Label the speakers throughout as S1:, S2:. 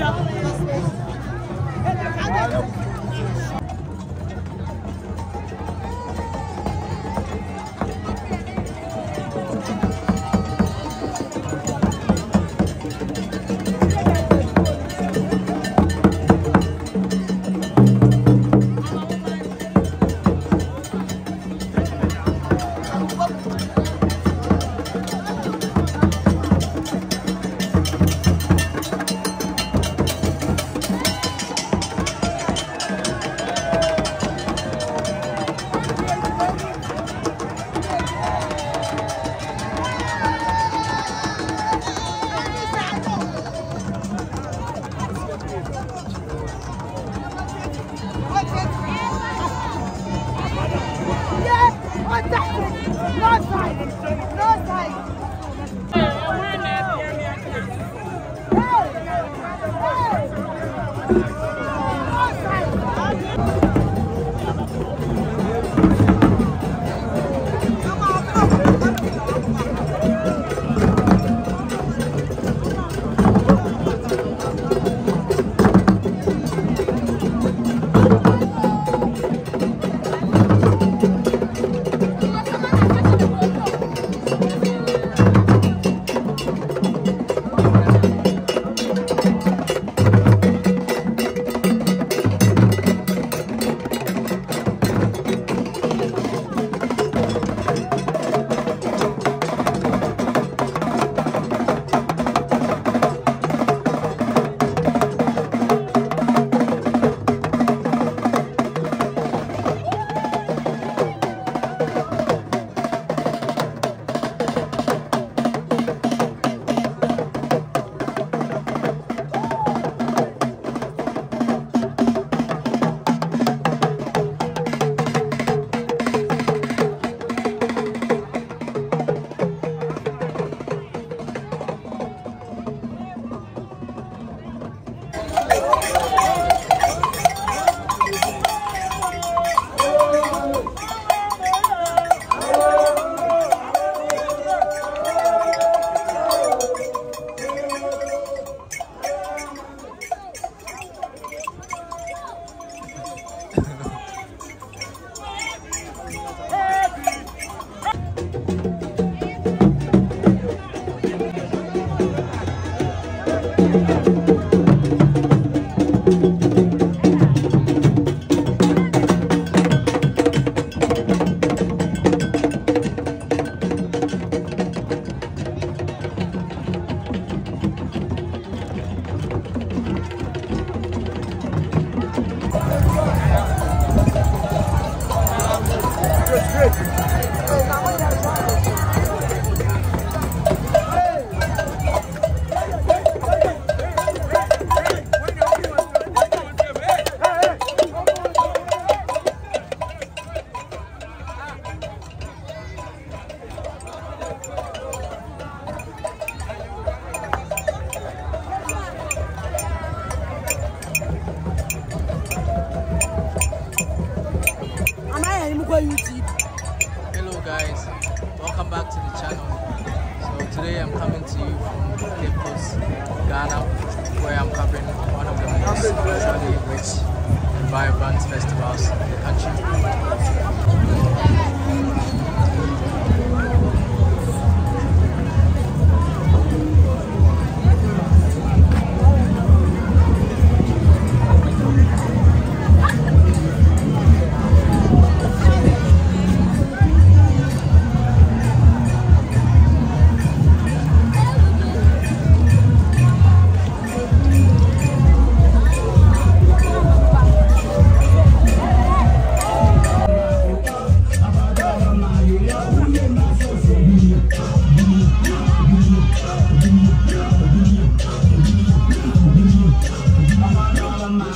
S1: 진짜.
S2: YouTube.
S1: Hello guys, welcome back to the channel. So today I'm coming to you from Cape Coast, Ghana, where I'm covering one of the most culturally rich and vibrant festivals in the country.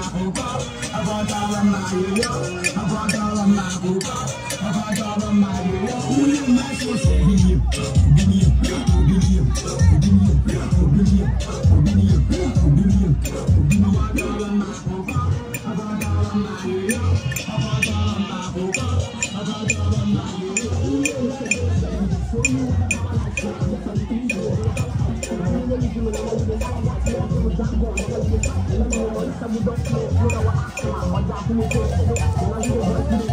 S1: معكوكا أبغى طالع معايا أبغى طالع معكوكا أبغى طالع معايا ولما أشوف بنيم بنيم بنيم بنيم بنيم بنيم بنيم بنيم أبغى طالع معكوكا أبغى طالع معايا أبغى طالع معكوكا أبغى طالع معايا ولما أشوف بنيم بنيم بنيم Thank you.